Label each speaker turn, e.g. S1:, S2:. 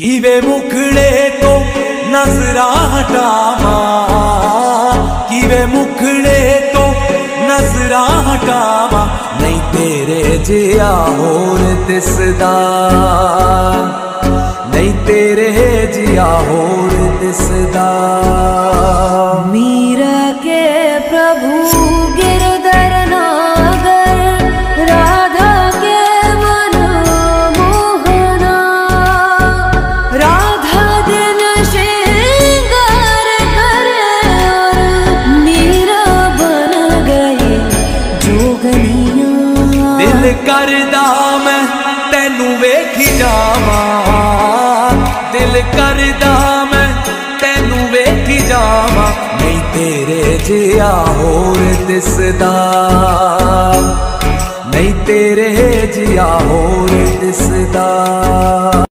S1: ਕਿਵੇਂ ਮੁਖੜੇ ਤੋਂ ਨਜ਼ਰਾਂ ਹਟਾਵਾਂ? ਕਿਵੇਂ ਮੁਖੜੇ ਤੋਂ ਨਜ਼ਰਾਂ ਹਟਾਵਾਂ? ਨਹੀਂ ਤੇਰੇ ਜਿਹਾ ਹੋਰ ਦਿਸਦਾ। ਨਹੀਂ ਤੇਰੇ ਜਿਹਾ ਹੋਰ ਦਿਸਦਾ।
S2: ਮੀਰਾ ਕੇ ਪ੍ਰਭੂ ਗਲੀਆਂ।
S1: ਦਿਲ ਕਰਦਾ ਮੈਂ ਤੈਨੂੰ ਵੇਖ ਜਾਵਾਂ। ਦਿਲ ਕਰਦਾ ਮੈਂ ਤੈਨੂੰ ਵੇਖ ਜਾਵਾਂ। ਨਹੀਂ ਤੇਰੇ ਜਿਹਾ ਹੋਰ ਦਿਸਦਾ। ਨਹੀਂ ਤੇਰੇ ਜਿਹਾ ਹੋਰ ਦਿਸਦਾ।